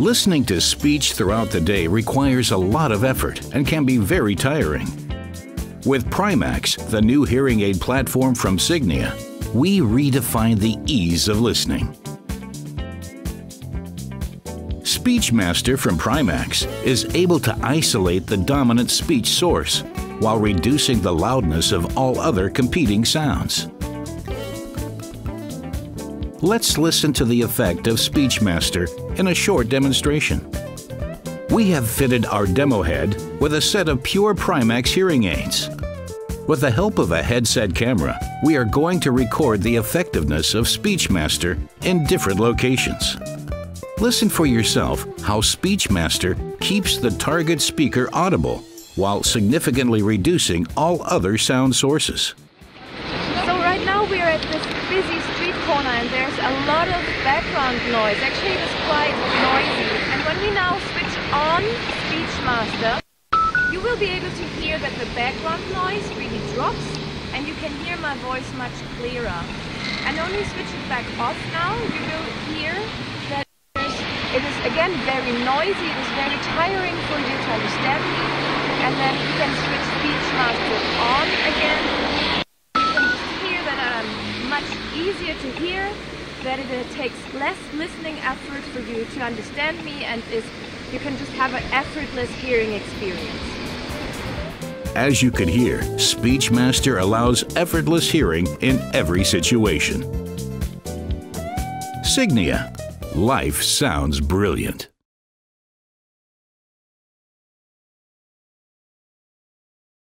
Listening to speech throughout the day requires a lot of effort and can be very tiring. With Primax, the new hearing aid platform from Signia, we redefine the ease of listening. SpeechMaster from Primax is able to isolate the dominant speech source while reducing the loudness of all other competing sounds. Let's listen to the effect of SpeechMaster in a short demonstration. We have fitted our demo head with a set of pure Primax hearing aids. With the help of a headset camera, we are going to record the effectiveness of SpeechMaster in different locations. Listen for yourself how SpeechMaster keeps the target speaker audible while significantly reducing all other sound sources. Now we're at this busy street corner and there's a lot of background noise. Actually it is quite noisy. And when we now switch on SpeechMaster, you will be able to hear that the background noise really drops and you can hear my voice much clearer. And only switch it back off now, you will hear that it is again very noisy, it is very tiring for you to understand. And then you can switch SpeechMaster on again. You can just hear that I'm much easier to hear, that it uh, takes less listening effort for you to understand me and is you can just have an effortless hearing experience. As you can hear, SpeechMaster allows effortless hearing in every situation. Signia. Life sounds brilliant.